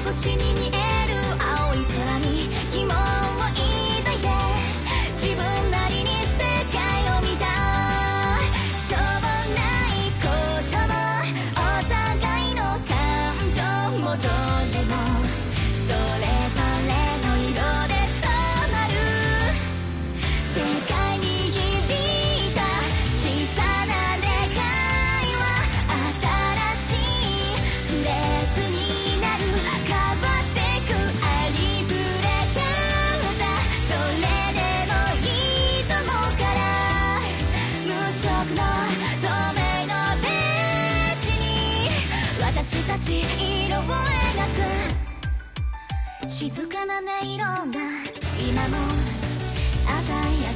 底に見える青い空に疑問を抱い。て。自分なりに世界を見たしょうもないこともお互い。の感情もどれもそれぞれの色で染まる世界星たち色を描く。静かな音色が今も鮮やか。